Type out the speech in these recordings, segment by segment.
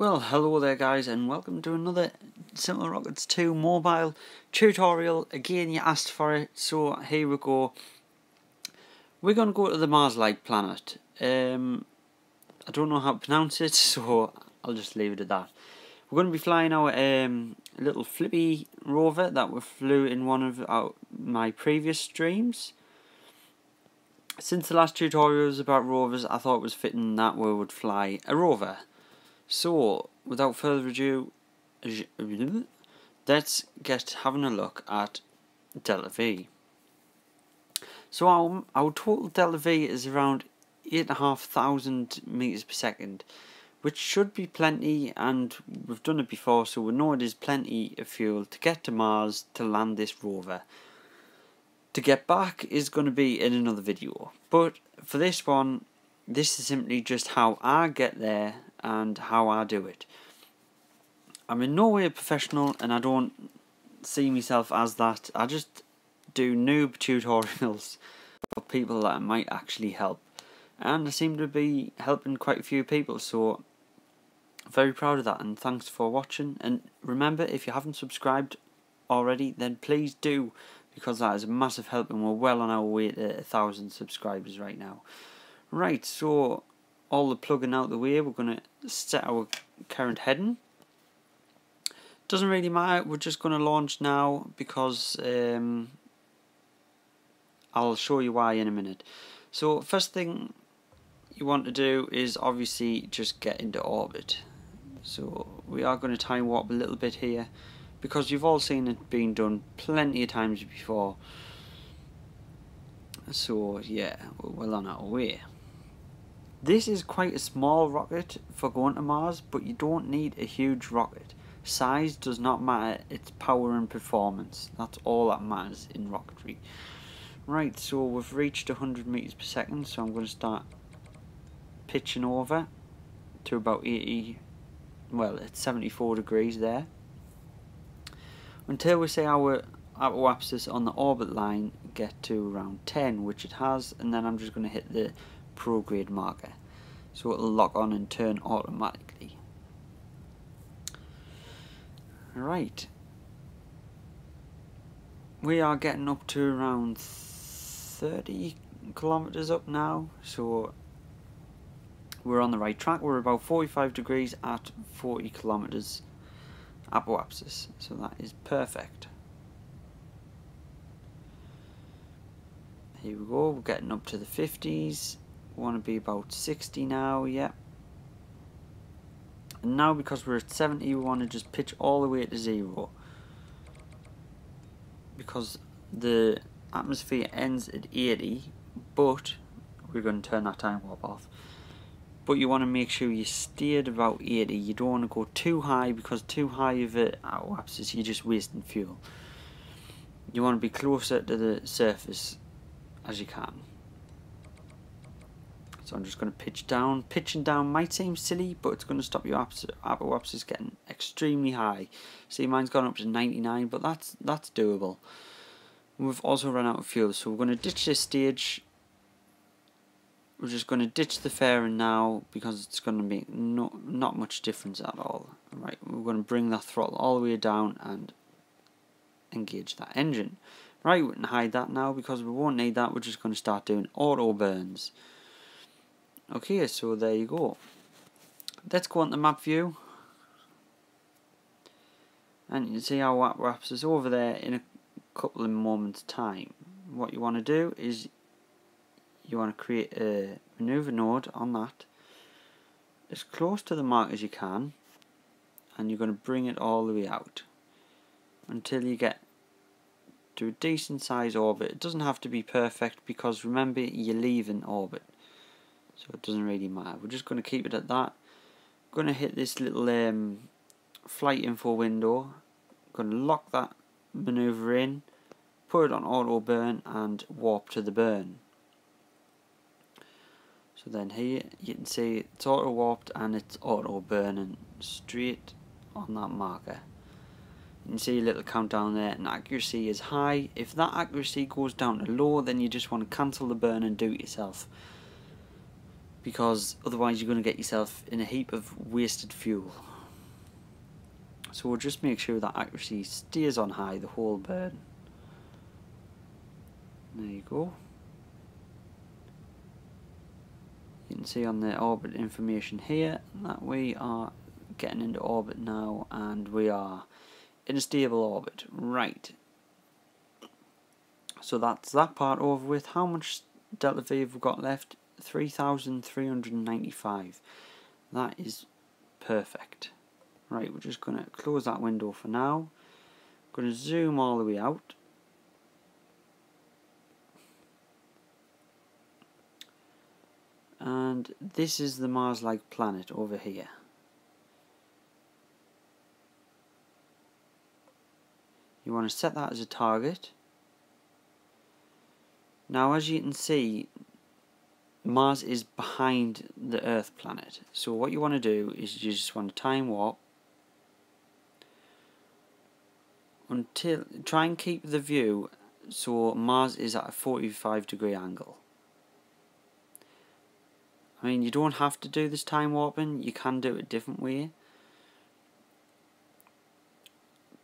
Well, hello there guys and welcome to another Simple Rockets 2 mobile tutorial. Again, you asked for it, so here we go. We're going to go to the Mars-like planet. Um, I don't know how to pronounce it, so I'll just leave it at that. We're going to be flying our um, little flippy rover that we flew in one of our, my previous streams. Since the last tutorial was about rovers, I thought it was fitting that we would fly a rover. So, without further ado, let's get having a look at delta V. So our, our total delta V is around 8,500 meters per second, which should be plenty and we've done it before so we know it is plenty of fuel to get to Mars to land this rover. To get back is going to be in another video, but for this one, this is simply just how I get there and how I do it. I'm in no way a professional and I don't see myself as that. I just do noob tutorials for people that might actually help. And I seem to be helping quite a few people, so very proud of that and thanks for watching. And remember, if you haven't subscribed already, then please do because that is a massive help and we're well on our way to a thousand subscribers right now. Right, so all the plugging out the way, we're going to set our current heading. Doesn't really matter, we're just going to launch now because um, I'll show you why in a minute. So first thing you want to do is obviously just get into orbit. So we are going to time warp a little bit here because you've all seen it being done plenty of times before. So yeah, we're well on our way. This is quite a small rocket for going to Mars, but you don't need a huge rocket. Size does not matter, it's power and performance. That's all that matters in rocketry. Right, so we've reached 100 meters per second, so I'm going to start pitching over to about 80, well, it's 74 degrees there. Until we see our apoapsis on the orbit line get to around 10, which it has, and then I'm just going to hit the prograde marker so it'll lock on and turn automatically. Right. We are getting up to around 30 kilometers up now, so we're on the right track. We're about 45 degrees at 40 kilometers apoapsis, so that is perfect. Here we go, we're getting up to the 50s want to be about 60 now, yeah. And now because we're at 70, we want to just pitch all the way to zero. Because the atmosphere ends at 80, but we're going to turn that time warp off. But you want to make sure you stay at about 80. You don't want to go too high because too high of it apoapsis, you're just wasting fuel. You want to be closer to the surface as you can. So I'm just going to pitch down. Pitching down might seem silly, but it's going to stop your apoapsis getting extremely high. See, mine's gone up to 99, but that's that's doable. We've also run out of fuel, so we're going to ditch this stage. We're just going to ditch the fairing now because it's going to make no, not much difference at all. Right, we're going to bring that throttle all the way down and engage that engine. Right, we can hide that now because we won't need that. We're just going to start doing auto burns. Okay, so there you go. Let's go on the map view. And you can see how that wraps us over there in a couple of moments time. What you want to do is you want to create a maneuver node on that as close to the mark as you can and you're going to bring it all the way out until you get to a decent size orbit. It doesn't have to be perfect because remember you're leaving orbit so it doesn't really matter. We're just going to keep it at that. I'm Going to hit this little um, flight info window. Going to lock that maneuver in, put it on auto burn and warp to the burn. So then here you can see it's auto warped and it's auto burning straight on that marker. You can see a little countdown there and accuracy is high. If that accuracy goes down to low then you just want to cancel the burn and do it yourself because otherwise you're going to get yourself in a heap of wasted fuel. So we'll just make sure that accuracy stays on high the whole burn. There you go. You can see on the orbit information here that we are getting into orbit now and we are in a stable orbit. Right. So that's that part over with. How much delta V have we got left? 3,395. That is perfect. Right, we're just going to close that window for now. Going to zoom all the way out. And this is the Mars-like planet over here. You want to set that as a target. Now as you can see, Mars is behind the Earth planet. So what you want to do is you just want to time warp until try and keep the view so Mars is at a 45 degree angle. I mean you don't have to do this time warping, you can do it a different way.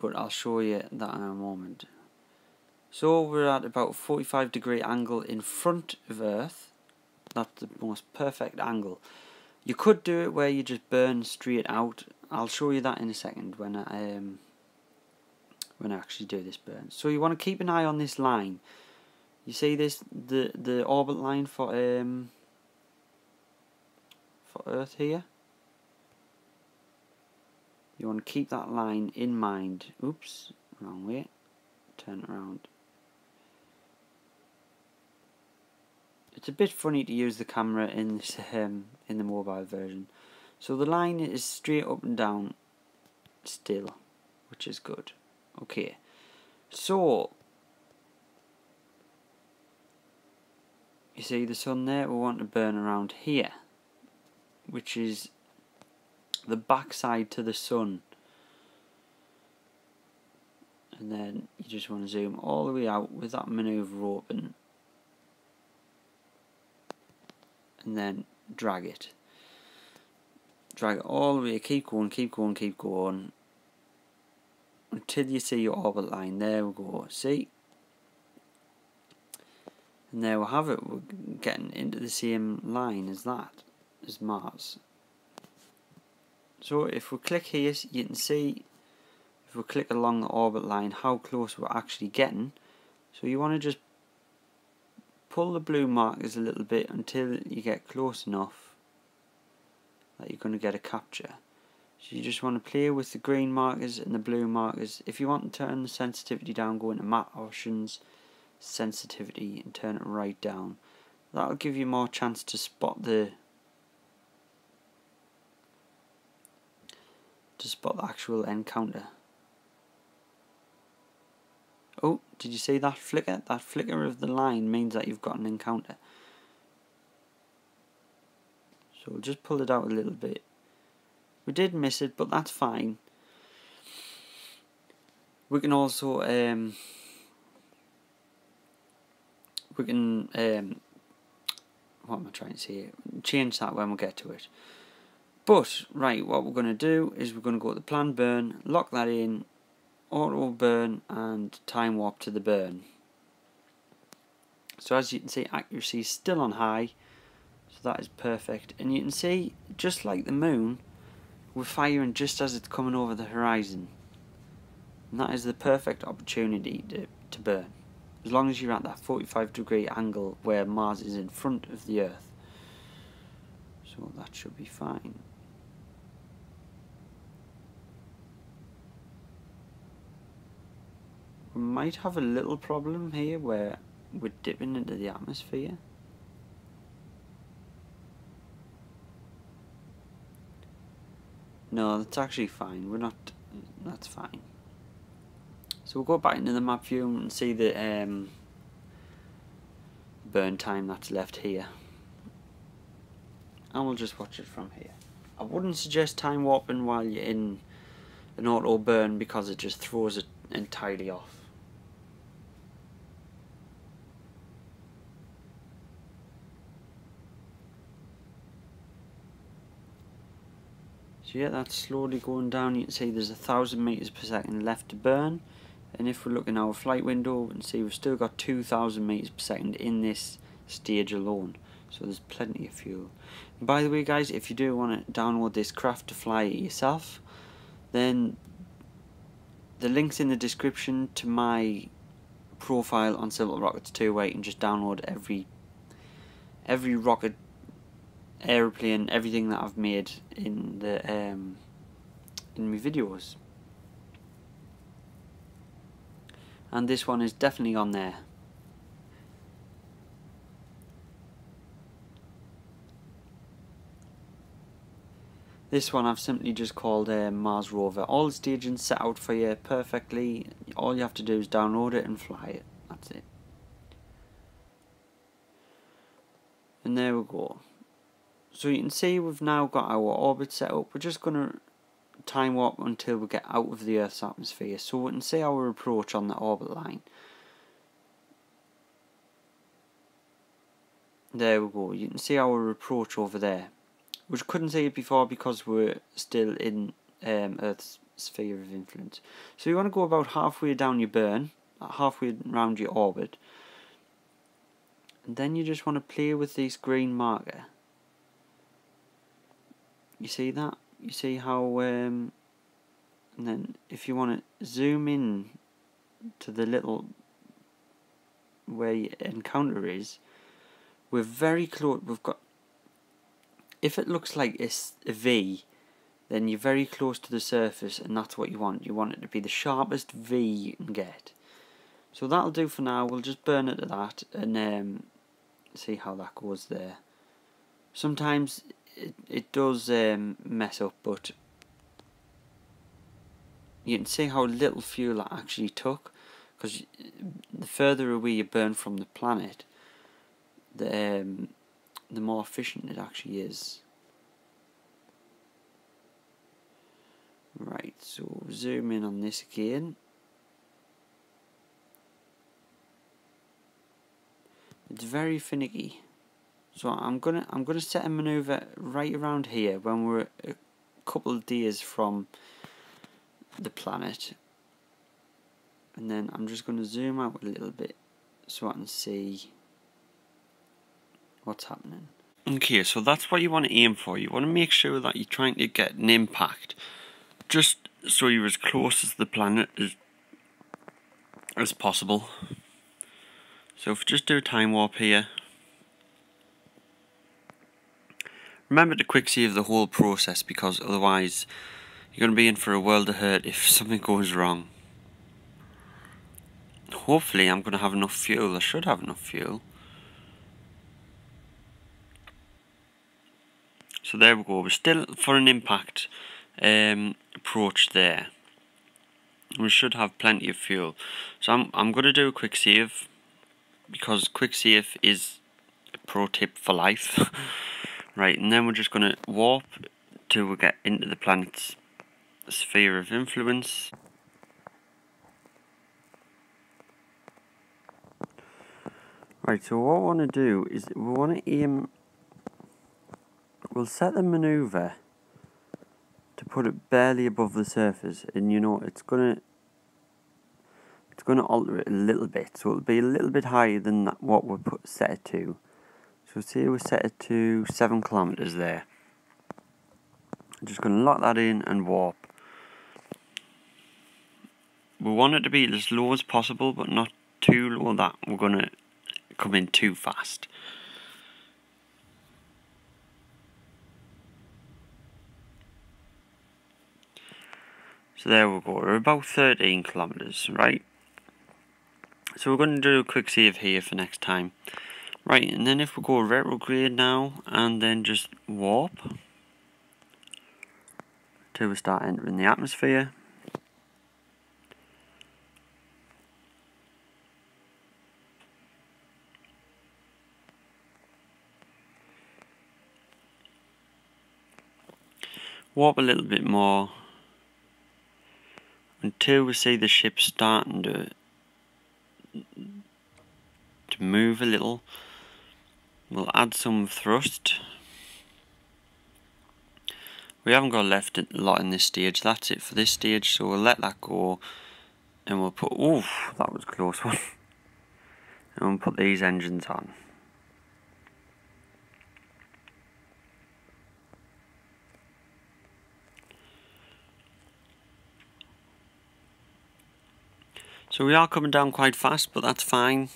But I'll show you that in a moment. So we're at about 45 degree angle in front of Earth. That's the most perfect angle. You could do it where you just burn straight out. I'll show you that in a second when I um, when I actually do this burn. So you want to keep an eye on this line. You see this the the orbit line for um for Earth here. You want to keep that line in mind. Oops, wrong way. Turn around. It's a bit funny to use the camera in this um, in the mobile version. So the line is straight up and down still, which is good. Okay, so you see the sun there, we want to burn around here, which is the backside to the sun. And then you just want to zoom all the way out with that maneuver open. And then drag it. Drag it all the way, keep going, keep going, keep going until you see your orbit line. There we go. See? And there we have it. We're getting into the same line as that, as Mars. So if we click here, you can see, if we click along the orbit line, how close we're actually getting. So you want to just pull the blue markers a little bit until you get close enough that you're going to get a capture. So you just want to play with the green markers and the blue markers. If you want to turn the sensitivity down, go into matte options, sensitivity and turn it right down. That'll give you more chance to spot the to spot the actual encounter. Oh, did you see that flicker? That flicker of the line means that you've got an encounter. So we'll just pull it out a little bit. We did miss it, but that's fine. We can also um, we can um, what am I trying to say? Change that when we get to it. But right, what we're going to do is we're going to go to the plan burn, lock that in, auto burn, and time warp to the burn. So as you can see, accuracy is still on high, so that is perfect. And you can see, just like the moon, we're firing just as it's coming over the horizon. And that is the perfect opportunity to, to burn. As long as you're at that 45 degree angle where Mars is in front of the Earth. So that should be fine. We might have a little problem here where we're dipping into the atmosphere. No, that's actually fine. We're not. That's fine. So we'll go back into the map view and see the um, burn time that's left here. And we'll just watch it from here. I wouldn't suggest time warping while you're in an auto burn because it just throws it entirely off. So yeah, that's slowly going down. You can see there's a thousand meters per second left to burn. And if we look in our flight window and see we've still got 2,000 meters per second in this stage alone. So there's plenty of fuel. And by the way guys, if you do want to download this craft to fly it yourself, then the link's in the description to my profile on Simple Rockets 2 where you can just download every every rocket airplane, everything that I've made in the um, in my videos. And this one is definitely on there. This one I've simply just called uh, Mars Rover. All the staging set out for you perfectly. All you have to do is download it and fly it. That's it. And there we go. So you can see we've now got our orbit set up. We're just going to time warp until we get out of the Earth's atmosphere. So we can see our approach on the orbit line. There we go. You can see our approach over there which couldn't see it before because we're still in um, Earth's sphere of influence. So you want to go about halfway down your burn, halfway around your orbit, and then you just want to play with this green marker. You see that? You see how, um, and then if you want to zoom in to the little where your encounter is, we're very close. We've got if it looks like it's a V, then you're very close to the surface and that's what you want. You want it to be the sharpest V you can get. So that'll do for now. We'll just burn it to that and um, see how that goes there. Sometimes it, it does um, mess up, but you can see how little fuel it actually took because the further away you burn from the planet, the um, the more efficient it actually is. Right, so zoom in on this again. It's very finicky. So I'm gonna I'm gonna set a maneuver right around here when we're a couple of days from the planet. And then I'm just gonna zoom out a little bit so I can see what's happening. Okay, so that's what you want to aim for. You want to make sure that you're trying to get an impact just so you're as close as the planet as, as possible. So if we just do a time warp here. Remember to quick save the whole process because otherwise you're going to be in for a world of hurt if something goes wrong. Hopefully I'm going to have enough fuel. I should have enough fuel. So there we go. We're still for an impact um, approach there. We should have plenty of fuel. So I'm, I'm going to do a quick save because quick save is a pro tip for life. right, and then we're just going to warp till we get into the planet's sphere of influence. Right, so what we want to do is we want to aim we'll set the maneuver to put it barely above the surface and you know it's gonna it's gonna alter it a little bit so it'll be a little bit higher than that, what we put set it to so see we're set it to 7 kilometers there I'm just gonna lock that in and warp we want it to be as low as possible but not too low that we're gonna come in too fast So there we go, we're about 13 kilometres, right? So we're going to do a quick save here for next time. Right, and then if we go retrograde now, and then just warp, till we start entering the atmosphere. Warp a little bit more until we see the ship starting to to move a little we'll add some thrust We haven't got left a lot in this stage. That's it for this stage. So we'll let that go. And we'll put... Oh, that was close one. and we'll put these engines on. So we are coming down quite fast, but that's fine.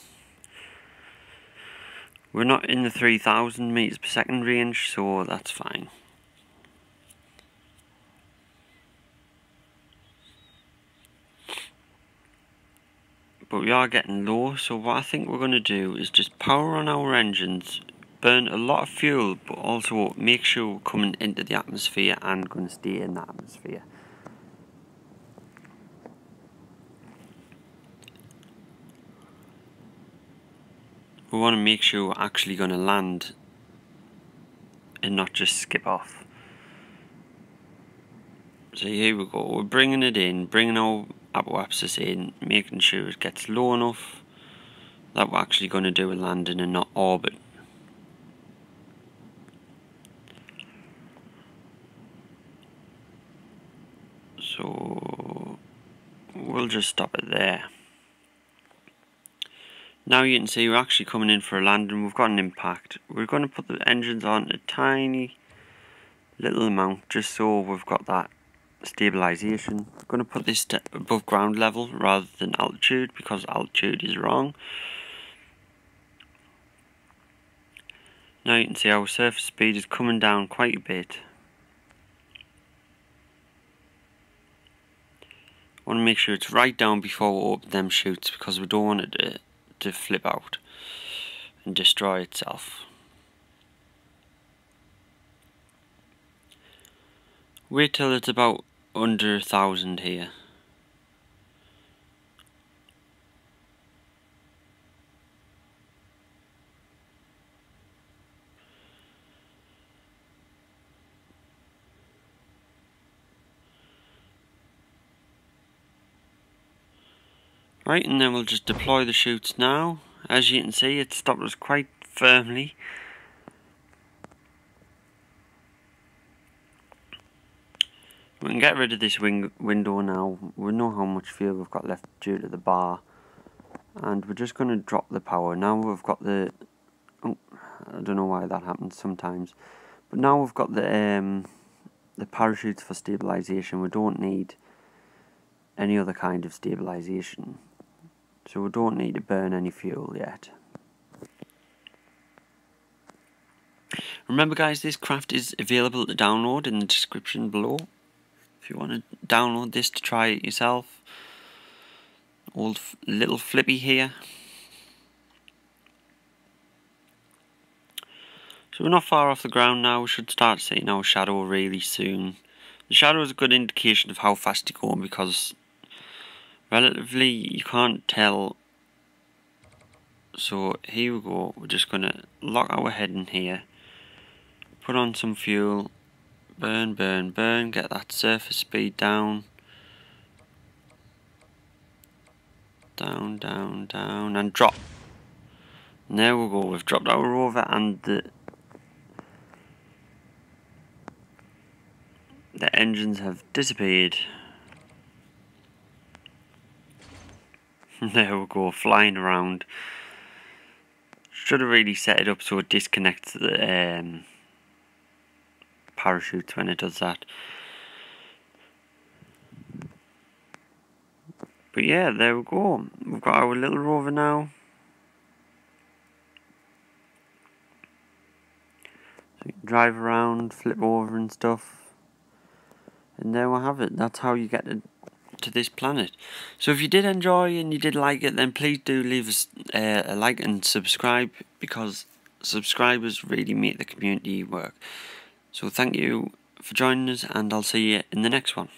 We're not in the 3000 meters per second range, so that's fine. But we are getting low, so what I think we're going to do is just power on our engines, burn a lot of fuel, but also make sure we're coming into the atmosphere and going to stay in the atmosphere. We want to make sure we're actually going to land and not just skip off. So here we go, we're bringing it in, bringing our apoapsis in, making sure it gets low enough that we're actually going to do a landing and not orbit. So we'll just stop it there. Now you can see we're actually coming in for a landing. We've got an impact. We're going to put the engines on a tiny little amount just so we've got that stabilization. I'm going to put this above ground level rather than altitude because altitude is wrong. Now you can see our surface speed is coming down quite a bit. I want to make sure it's right down before we open them chutes because we don't want it to to flip out and destroy itself. Wait till it's about under a thousand here. Right, and then we'll just deploy the chutes now. As you can see, it stopped us quite firmly. We can get rid of this wing window now. We know how much fuel we've got left due to the bar. And we're just going to drop the power. Now we've got the... Oh, I don't know why that happens sometimes. But now we've got the um, the parachutes for stabilization. We don't need any other kind of stabilization. So we don't need to burn any fuel yet. Remember guys, this craft is available to download in the description below. If you want to download this to try it yourself. Old little flippy here. So we're not far off the ground now, we should start seeing our shadow really soon. The shadow is a good indication of how fast you're going because relatively you can't tell. So here we go. We're just gonna lock our head in here. Put on some fuel. Burn burn burn. Get that surface speed down. Down down down and drop. And there we go. We've dropped our rover and the the engines have disappeared there we go, flying around. Should have really set it up so it disconnects the um, parachutes when it does that. But yeah, there we go. We've got our little rover now. So drive around, flip over and stuff. And there we have it. That's how you get the to this planet. So if you did enjoy and you did like it, then please do leave us uh, a like and subscribe because subscribers really make the community work. So thank you for joining us and I'll see you in the next one.